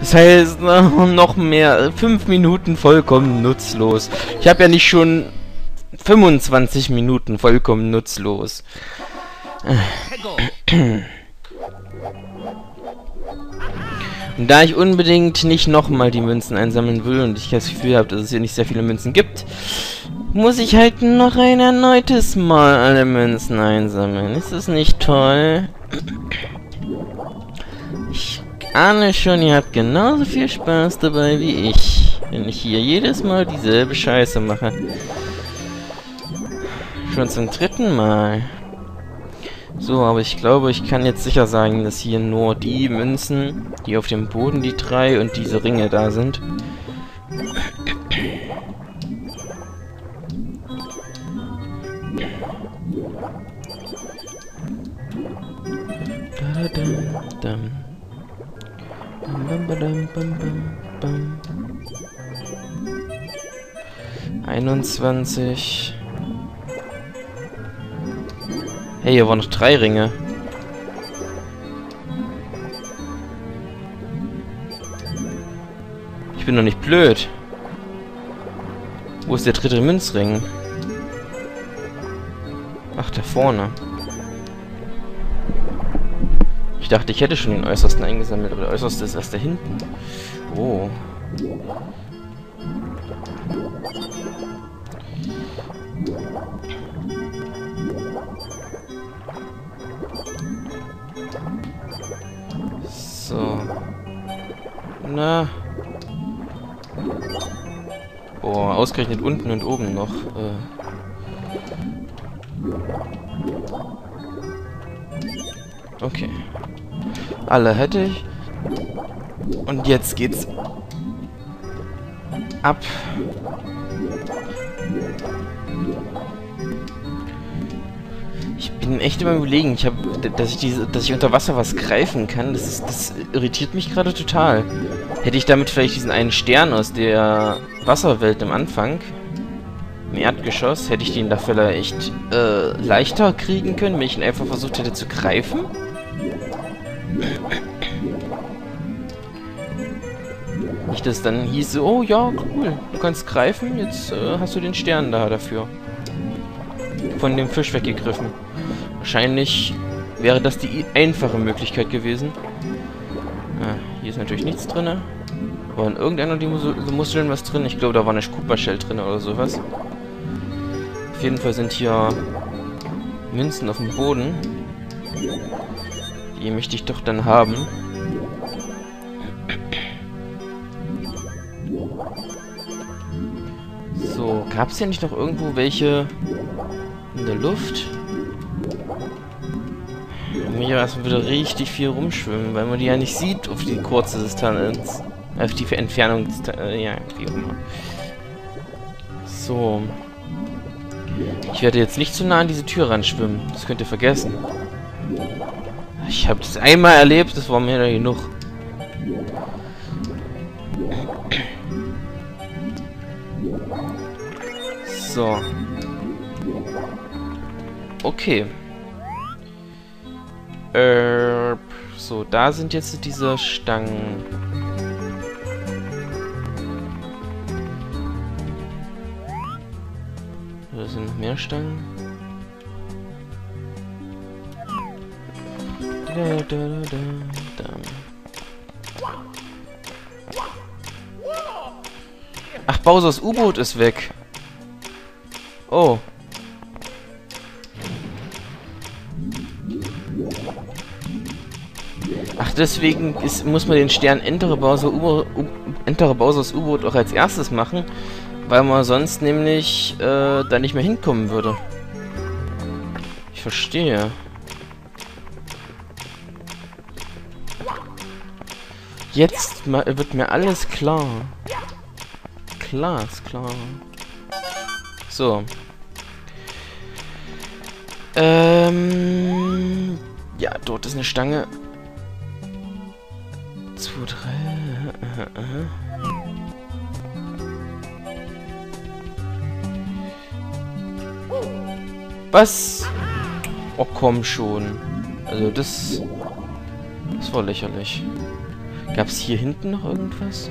Das heißt, noch mehr. Fünf Minuten vollkommen nutzlos. Ich habe ja nicht schon 25 Minuten vollkommen nutzlos. Und da ich unbedingt nicht nochmal die Münzen einsammeln will und ich das Gefühl habe, dass es hier nicht sehr viele Münzen gibt, muss ich halt noch ein erneutes Mal alle Münzen einsammeln. Ist das nicht toll? Ich ahne schon, ihr habt genauso viel Spaß dabei wie ich, wenn ich hier jedes Mal dieselbe Scheiße mache. Schon zum dritten Mal. So, aber ich glaube, ich kann jetzt sicher sagen, dass hier nur die Münzen, die auf dem Boden, die drei und diese Ringe da sind. 21. Hey, hier waren noch drei Ringe. Ich bin doch nicht blöd. Wo ist der dritte Münzring? Ach, da vorne. Dachte, ich hätte schon den äußersten eingesammelt, aber der äußerste ist erst da hinten. Oh. So. Na. Boah, ausgerechnet unten und oben noch. Äh. Okay. Alle hätte ich. Und jetzt geht's ab. Ich bin echt immer überlegen, ich habe, dass ich diese, dass ich unter Wasser was greifen kann. Das ist, das irritiert mich gerade total. Hätte ich damit vielleicht diesen einen Stern aus der Wasserwelt am Anfang im Erdgeschoss, hätte ich den da vielleicht äh, leichter kriegen können, wenn ich ihn einfach versucht hätte zu greifen? Nicht, dass dann hieß, oh ja, cool, du kannst greifen, jetzt äh, hast du den Stern da dafür. Von dem Fisch weggegriffen. Wahrscheinlich wäre das die einfache Möglichkeit gewesen. Ah, hier ist natürlich nichts drin. War in irgendeiner die Mus so Muscheln was drin? Ich glaube, da war eine Koopa Shell drin oder sowas. Auf jeden Fall sind hier Münzen auf dem Boden. Die möchte ich doch dann haben. So, gab es hier nicht noch irgendwo welche in der Luft? Mir erstmal wieder richtig viel rumschwimmen, weil man die ja nicht sieht auf die kurze Distanz. Auf die Entfernung, äh, ja, wie auch immer. So. Ich werde jetzt nicht zu nah an diese Tür ranschwimmen. Das könnt ihr vergessen. Ich habe das einmal erlebt, das war mir genug. So. Okay. Äh, so, da sind jetzt diese Stangen. Da sind noch mehr Stangen. Da, da, da. Ach, Bowsers U-Boot ist weg. Oh. Ach, deswegen ist, muss man den Stern Entere Bowser Bowsers U-Boot auch als erstes machen, weil man sonst nämlich äh, da nicht mehr hinkommen würde. Ich verstehe. Jetzt wird mir alles klar. Klar, ist klar. So. Ähm. Ja, dort ist eine Stange. 2, 3. Was? Oh, komm schon. Also das... Das war lächerlich. Gab es hier hinten noch irgendwas?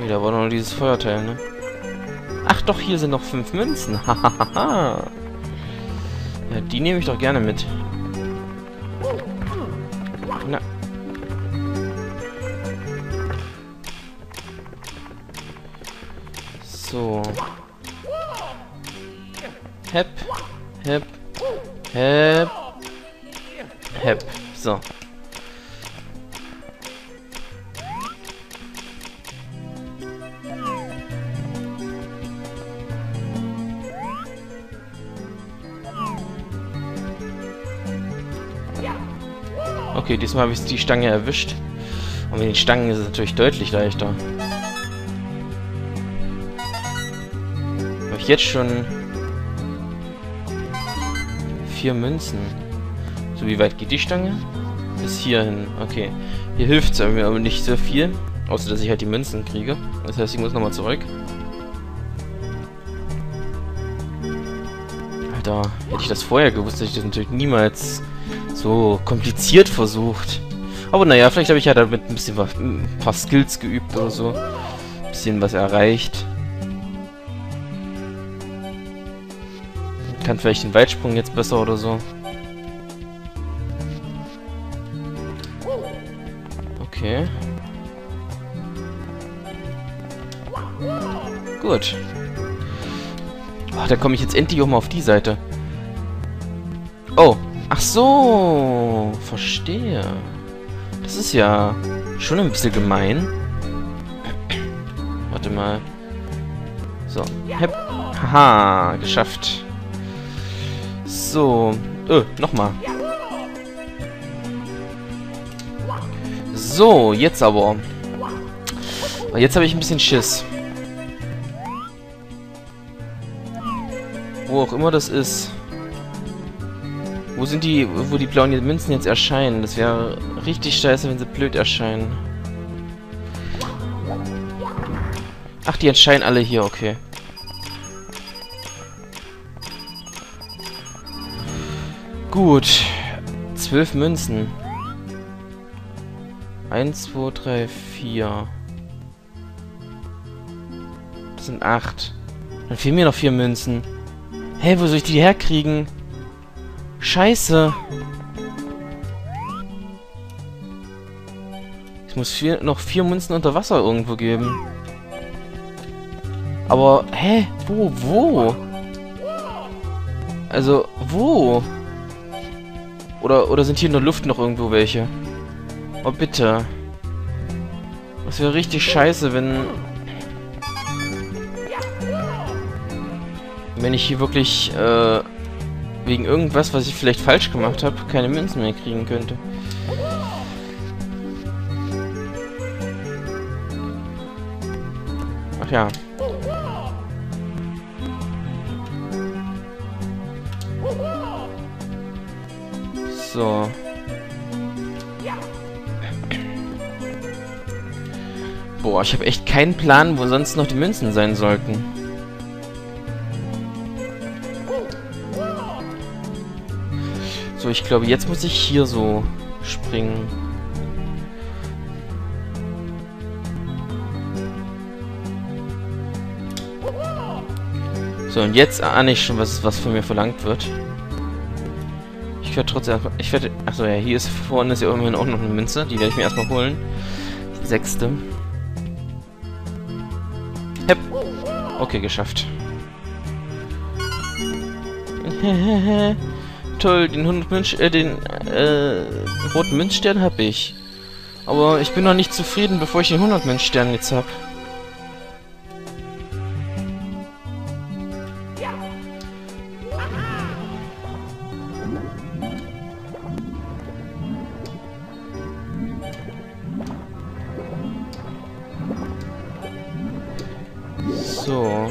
Nee, da war noch dieses Feuerteil, ne? Ach doch, hier sind noch fünf Münzen. Hahaha. ja, die nehme ich doch gerne mit. Na. So. Hep. Hep. Hep. Hep. So. Okay, diesmal habe ich die Stange erwischt. Und mit den Stangen ist es natürlich deutlich leichter. Habe ich jetzt schon vier Münzen. So, wie weit geht die Stange? Bis hierhin. Okay. Hier hilft es mir aber nicht so viel. Außer, dass ich halt die Münzen kriege. Das heißt, ich muss nochmal zurück. Alter, hätte ich das vorher gewusst, hätte ich das natürlich niemals so kompliziert versucht. Aber naja, vielleicht habe ich ja damit ein bisschen was, ein paar Skills geübt oder so. Ein bisschen was erreicht. Kann vielleicht den Weitsprung jetzt besser oder so. Okay. Gut. Oh, da komme ich jetzt endlich auch mal auf die Seite. Oh, Ach so, verstehe. Das ist ja schon ein bisschen gemein. Warte mal. So. Hep. Haha, geschafft. So. Öh, nochmal. So, jetzt aber. Jetzt habe ich ein bisschen Schiss. Auch immer das ist. Wo sind die, wo die blauen Münzen jetzt erscheinen? Das wäre richtig scheiße, wenn sie blöd erscheinen. Ach, die erscheinen alle hier, okay. Gut. Zwölf Münzen. Eins, zwei, drei, vier. Das sind acht. Dann fehlen mir noch vier Münzen. Hä, hey, wo soll ich die herkriegen? Scheiße. Ich muss vier, noch vier Münzen unter Wasser irgendwo geben. Aber, hä? Wo? Wo? Also, wo? Oder, oder sind hier in der Luft noch irgendwo welche? Oh, bitte. Das wäre richtig scheiße, wenn... Wenn ich hier wirklich, äh wegen irgendwas, was ich vielleicht falsch gemacht habe, keine Münzen mehr kriegen könnte. Ach ja. So. Boah, ich habe echt keinen Plan, wo sonst noch die Münzen sein sollten. So, ich glaube, jetzt muss ich hier so springen. So, und jetzt ahne ich schon, was, was von mir verlangt wird. Ich werde trotzdem... Ich werde... Achso, ja, hier ist vorne ist ja immerhin auch noch eine Münze. Die werde ich mir erstmal holen. Die sechste. Hep. Okay, geschafft. Toll, den 100 Münz, äh, den, äh, roten Münzstern habe ich. Aber ich bin noch nicht zufrieden, bevor ich den 100 Münzstern jetzt habe. So.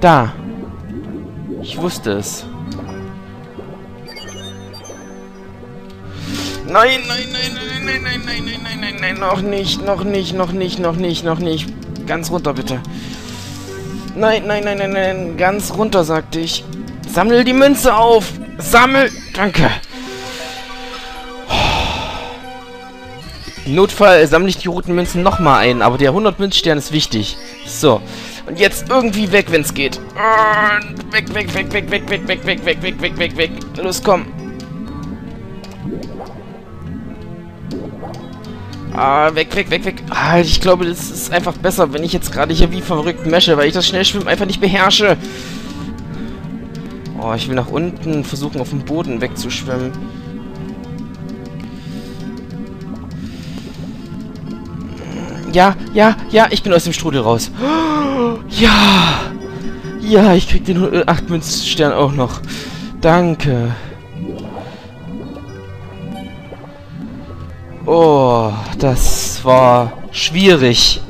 Da. Wusste es. Nein, nein, nein, nein, nein, nein, nein, nein, nein, nein, nein, noch nicht, noch nicht, noch nicht, noch nicht, noch nicht. Ganz runter, bitte. Nein, nein, nein, nein, nein, ganz runter, sagte ich. Sammel die Münze auf! Sammel! Danke. Notfall sammle ich die roten Münzen nochmal ein, aber der 100 Münzstern ist wichtig. So. Und jetzt irgendwie weg, wenn es geht. Und weg, weg, weg, weg, weg, weg, weg, weg, weg, weg, weg, weg, weg. Los, komm. Ah, weg, weg, weg, weg. Ah, ich glaube, das ist einfach besser, wenn ich jetzt gerade hier wie verrückt mesche, weil ich das Schnellschwimmen einfach nicht beherrsche. Oh, ich will nach unten versuchen, auf dem Boden wegzuschwimmen. Ja, ja, ja, ich bin aus dem Strudel raus. Ja! Ja, ich krieg den 8 Münzstern auch noch. Danke. Oh, das war schwierig.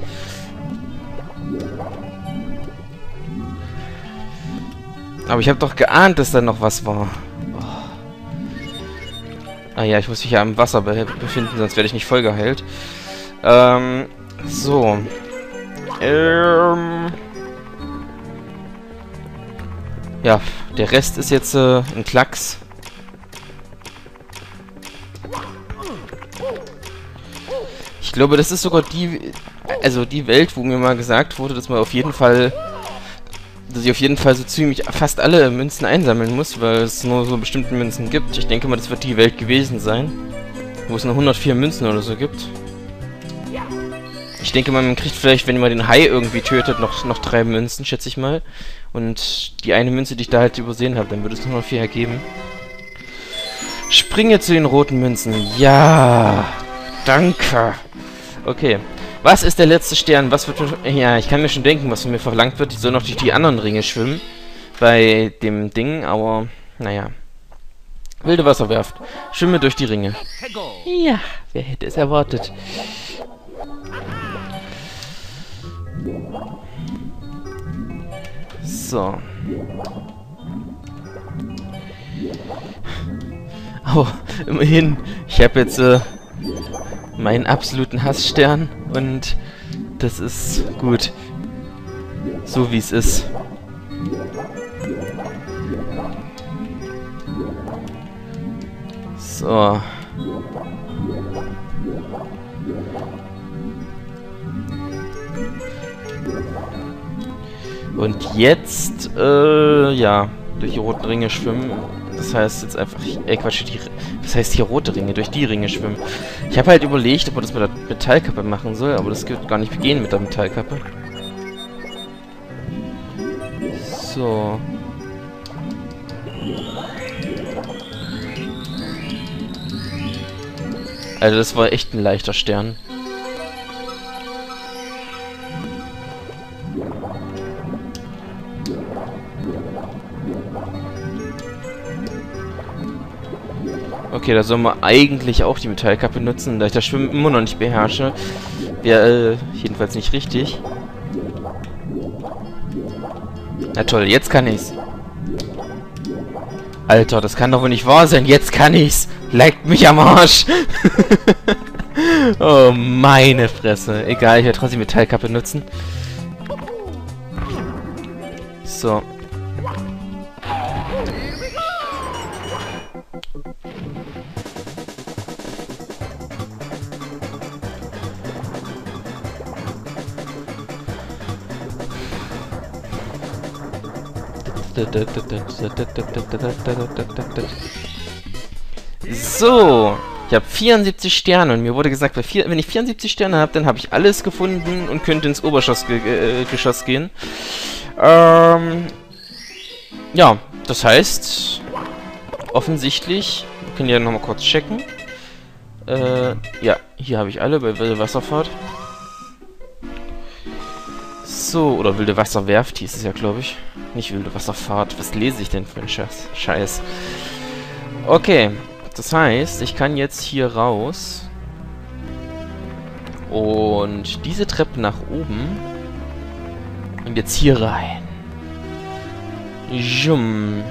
Aber ich habe doch geahnt, dass da noch was war. Ah ja, ich muss mich ja im Wasser be befinden, sonst werde ich nicht voll geheilt. Ähm, so. Ähm. Ja, der Rest ist jetzt äh, ein Klacks. Ich glaube, das ist sogar die, also die Welt, wo mir mal gesagt wurde, dass man auf jeden Fall, dass ich auf jeden Fall so ziemlich fast alle Münzen einsammeln muss, weil es nur so bestimmte Münzen gibt. Ich denke mal, das wird die Welt gewesen sein, wo es nur 104 Münzen oder so gibt. Ich denke mal, man kriegt vielleicht, wenn man den Hai irgendwie tötet, noch, noch drei Münzen, schätze ich mal. Und die eine Münze, die ich da halt übersehen habe, dann würde es nur noch vier ergeben. Springe zu den roten Münzen. Ja, danke. Okay. Was ist der letzte Stern? Was wird... Ja, ich kann mir schon denken, was von mir verlangt wird. Ich soll noch durch die anderen Ringe schwimmen. Bei dem Ding, aber... Naja. Wilde Wasserwerft. Schwimme durch die Ringe. Ja, wer hätte es erwartet. So. Oh, immerhin. Ich habe jetzt äh, meinen absoluten Hassstern und das ist gut. So wie es ist. So. Und jetzt, äh, ja, durch die roten Ringe schwimmen. Das heißt jetzt einfach, ey Quatsch, die, das heißt hier rote Ringe, durch die Ringe schwimmen. Ich habe halt überlegt, ob man das mit der Metallkappe machen soll, aber das wird gar nicht gehen mit der Metallkappe. So. Also das war echt ein leichter Stern. Okay, da soll man eigentlich auch die Metallkappe nutzen, da ich das Schwimmen immer noch nicht beherrsche. Wäre äh, jedenfalls nicht richtig. Na toll, jetzt kann ich's. Alter, das kann doch wohl nicht wahr sein. Jetzt kann ich's. Leckt mich am Arsch. oh, meine Fresse. Egal, ich werde trotzdem Metallkappe nutzen. So. So, ich habe 74 Sterne und mir wurde gesagt, wenn ich 74 Sterne habe, dann habe ich alles gefunden und könnte ins Obergeschoss äh, gehen. Ähm, ja, das heißt, offensichtlich, wir können ja nochmal kurz checken. Äh, ja, hier habe ich alle bei Wasserfahrt. So, oder Wilde Wasserwerft hieß es ja, glaube ich. Nicht wilde Wasserfahrt. Was lese ich denn für einen Scheiß? Scheiß. Okay. Das heißt, ich kann jetzt hier raus. Und diese Treppe nach oben. Und jetzt hier rein. Jum.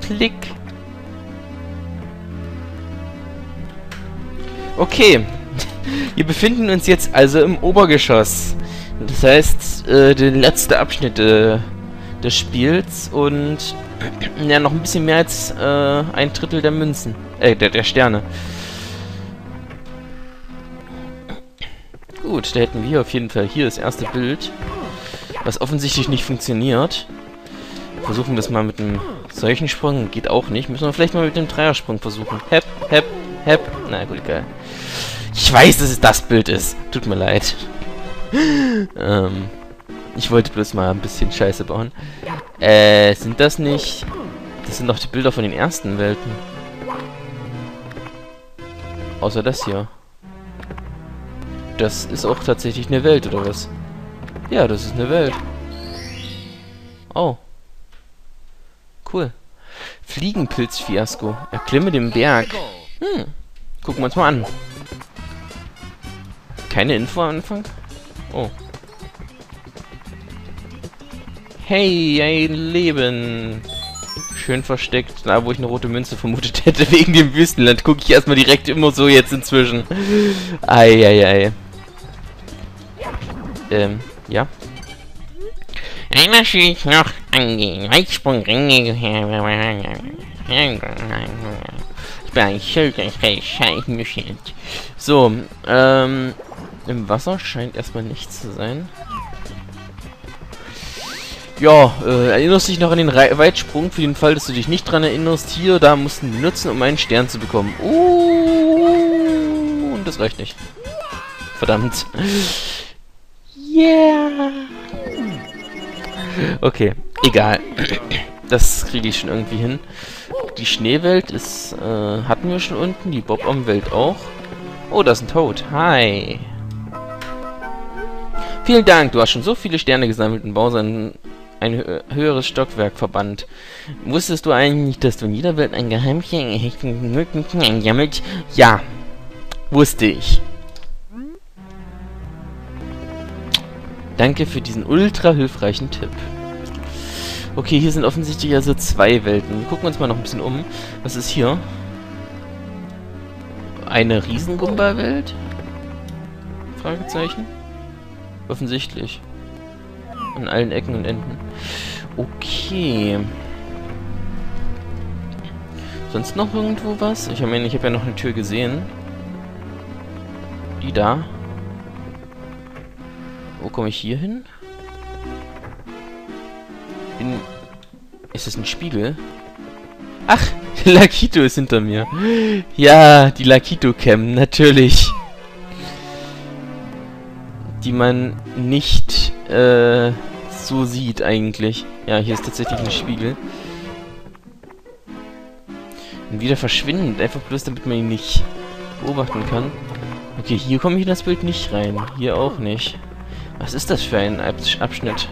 Klick. Okay. Wir befinden uns jetzt also im Obergeschoss. Das heißt, äh, der letzte Abschnitt äh, des Spiels und ja, noch ein bisschen mehr als äh, ein Drittel der Münzen. Äh, der, der Sterne. Gut, da hätten wir auf jeden Fall hier das erste Bild, was offensichtlich nicht funktioniert. Versuchen wir es mal mit einem solchen Sprung. Geht auch nicht. Müssen wir vielleicht mal mit dem Dreiersprung versuchen. Hep, hep, hep. Na gut, egal. Ich weiß, dass es das Bild ist. Tut mir leid. ähm, ich wollte bloß mal ein bisschen Scheiße bauen. Äh, sind das nicht... Das sind doch die Bilder von den ersten Welten. Außer das hier. Das ist auch tatsächlich eine Welt, oder was? Ja, das ist eine Welt. Oh. Cool. Fliegenpilz-Fiasko. Erklimme den Berg. Hm. Gucken wir uns mal an. Keine Info am Anfang? Oh. Hey, ein Leben. Schön versteckt, da wo ich eine rote Münze vermutet hätte, wegen dem Wüstenland, gucke ich erstmal direkt immer so jetzt inzwischen. Eieiei. Ei, ei. Ähm, ja. Einer steht noch an die Weitsprungringe. Ich bin ein Schilderscheichen So, ähm, im Wasser scheint erstmal nichts zu sein. Ja, äh, erinnerst dich noch an den Re Weitsprung, für den Fall, dass du dich nicht dran erinnerst. Hier, da mussten wir nutzen, um einen Stern zu bekommen. Uh, und das reicht nicht. Verdammt. Yeah. Okay, egal. Das kriege ich schon irgendwie hin. Die Schneewelt ist, äh, hatten wir schon unten. Die Bob-Om-Welt auch. Oh, da ist ein Toad. Hi. Vielen Dank, du hast schon so viele Sterne gesammelt und baust ein, höheres Stockwerk verbannt. Wusstest du eigentlich, dass du in jeder Welt ein Geheimchen eingesammelt? Ja, wusste ich. Danke für diesen ultra hilfreichen Tipp. Okay, hier sind offensichtlich also zwei Welten. Wir gucken uns mal noch ein bisschen um. Was ist hier? Eine Riesengumba-Welt? Fragezeichen? Offensichtlich. An allen Ecken und Enden. Okay. Sonst noch irgendwo was? Ich meine, ich habe ja noch eine Tür gesehen. Die da. Wo komme ich hier hin? In... Ist das ein Spiegel? Ach, Lakito ist hinter mir. Ja, die Lakito-Cam, natürlich. Die man nicht äh, so sieht eigentlich. Ja, hier ist tatsächlich ein Spiegel. Und wieder verschwindend, einfach bloß damit man ihn nicht beobachten kann. Okay, hier komme ich in das Bild nicht rein. Hier auch nicht. Was ist das für ein Abschnitt?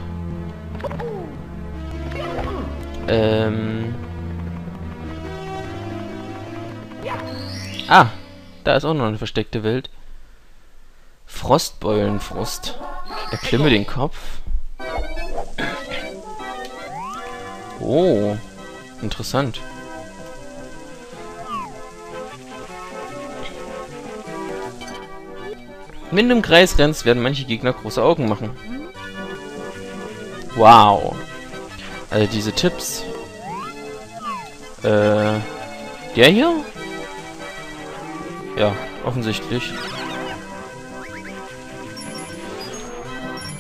Ähm... Ah, da ist auch noch eine versteckte Welt. Frostbeulenfrost. Erklimme den Kopf. Oh, interessant. Wenn du im Kreis rennst, werden manche Gegner große Augen machen. Wow. Also diese Tipps. Äh, der hier? Ja, offensichtlich.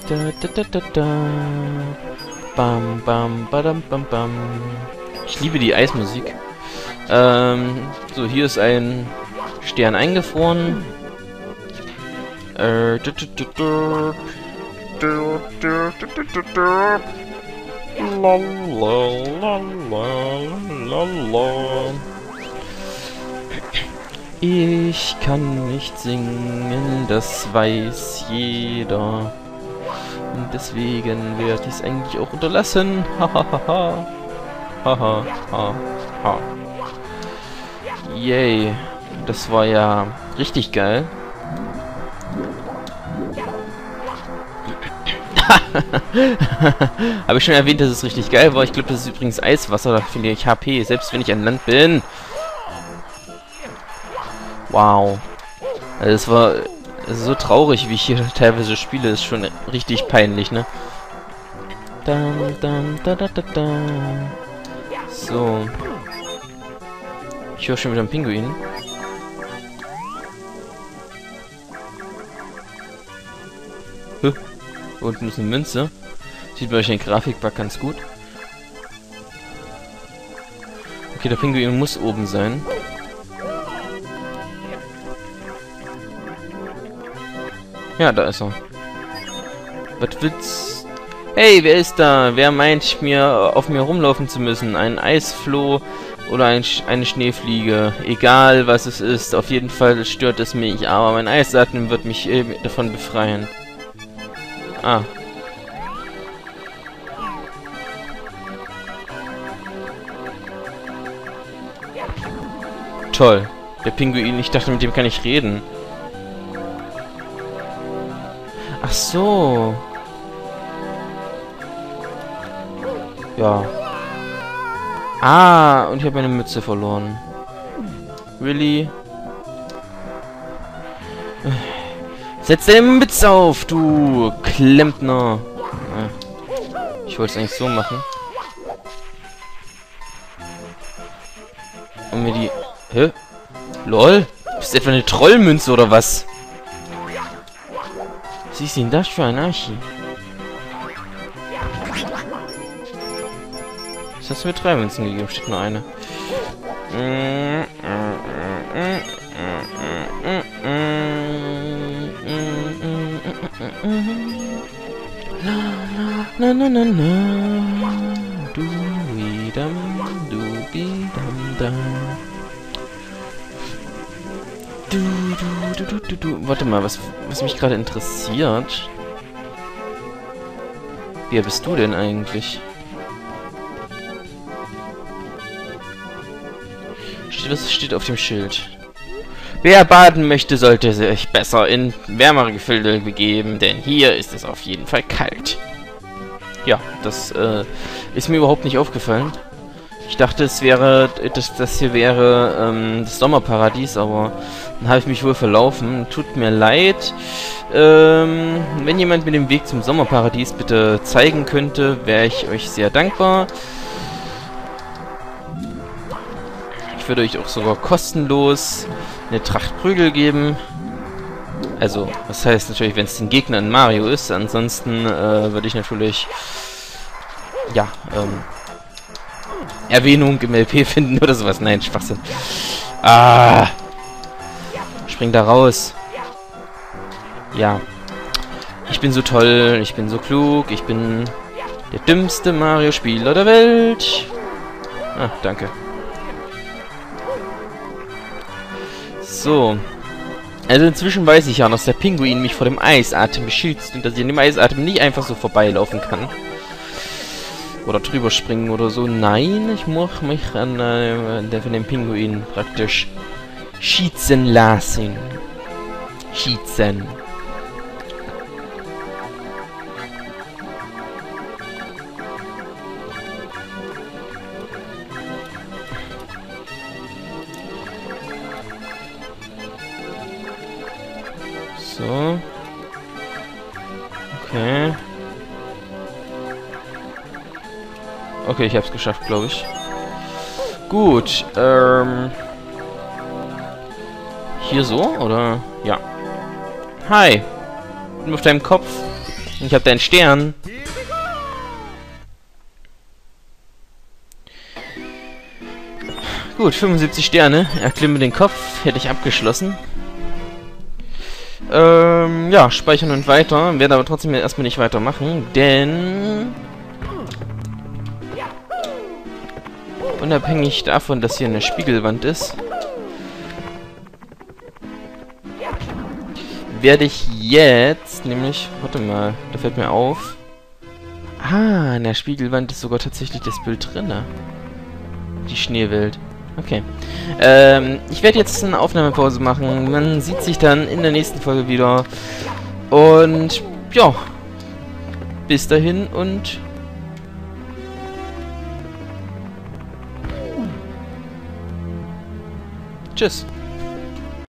Da, da, da, da, da. Bam, bam, badam, bam, bam. Ich liebe die Eismusik. Ähm, so, hier ist ein Stern eingefroren. Äh, ich kann nicht singen, das weiß jeder. Deswegen werde ich es eigentlich auch unterlassen. Hahaha. Haha. Ha. Yay. Das war ja richtig geil. Habe ich schon erwähnt, dass es richtig geil war. Ich glaube, das ist übrigens Eiswasser. Da finde ich HP, selbst wenn ich an Land bin. Wow. Also es war so traurig, wie ich hier teilweise spiele. Ist schon richtig peinlich, ne? Dum, dum, da, da, da, da. So. Ich höre schon wieder einen Pinguin. Hä? Unten ist eine Münze. Sieht bei euch den Grafikbug ganz gut. Okay, der Pinguin muss oben sein. Ja, da ist er. Was willst... Hey, wer ist da? Wer meint, mir auf mir rumlaufen zu müssen? Ein Eisfloh oder ein Sch eine Schneefliege? Egal, was es ist. Auf jeden Fall stört es mich. Aber mein Eisatmen wird mich äh, davon befreien. Ah. Toll. Der Pinguin, ich dachte, mit dem kann ich reden. Ach so. Ja. Ah, und ich habe meine Mütze verloren. Really? Setz deine Mütze auf, du Klempner. Ich wollte es eigentlich so machen. Und mir die... Hä? LOL? Bist du etwa eine Trollmünze oder was? Ist denn das für ein Archi? Was hast du mir drei Münzen gegeben? Steht nur eine. Na na na na Du bidam du bidam dam Du du du du Warte mal, was was mich gerade interessiert. Wer bist du denn eigentlich? Was steht auf dem Schild? Wer baden möchte, sollte sich besser in wärmere Gefilde begeben, denn hier ist es auf jeden Fall kalt. Ja, das äh, ist mir überhaupt nicht aufgefallen. Ich dachte, es wäre, das, das hier wäre ähm, das Sommerparadies, aber dann habe ich mich wohl verlaufen. Tut mir leid. Ähm, wenn jemand mir den Weg zum Sommerparadies bitte zeigen könnte, wäre ich euch sehr dankbar. Ich würde euch auch sogar kostenlos eine Tracht Prügel geben. Also, das heißt natürlich, wenn es den Gegner in Mario ist. Ansonsten äh, würde ich natürlich, ja, ähm, Erwähnung im LP finden oder sowas. Nein, Schwachsinn. Ah! Spring da raus. Ja. Ich bin so toll, ich bin so klug, ich bin der dümmste Mario-Spieler der Welt. Ah, danke. So. Also inzwischen weiß ich ja, dass der Pinguin mich vor dem Eisatem beschützt und dass ich an dem Eisatem nicht einfach so vorbeilaufen kann. Oder drüber springen oder so. Nein, ich muss mich an äh, von dem Pinguin praktisch schießen lassen. Schießen. So. Okay. Okay, ich hab's geschafft, glaube ich. Gut, ähm... Hier so, oder? Ja. Hi. Ich bin auf deinem Kopf. Ich hab deinen Stern. Gut, 75 Sterne. Erklimme den Kopf. Hätte ich abgeschlossen. Ähm, ja, speichern und weiter. Werde aber trotzdem erstmal nicht weitermachen, denn... Unabhängig davon, dass hier eine Spiegelwand ist, werde ich jetzt, nämlich, warte mal, da fällt mir auf. Ah, in der Spiegelwand ist sogar tatsächlich das Bild drinne. Die Schneewelt. Okay. Ähm, ich werde jetzt eine Aufnahmepause machen. Man sieht sich dann in der nächsten Folge wieder. Und, ja. Bis dahin und... Tschüss.